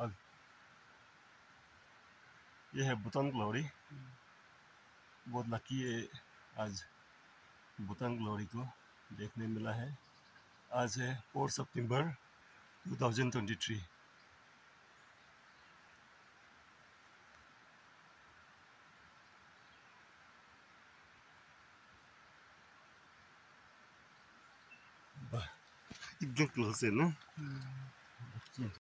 आगे ये है बुतन ग्लोरी बहुत लकी है आज बुतन ग्लोरी को देखने मिला है। आज है फोर सितंबर 2023 एकदम क्लोज है ना? हम्म।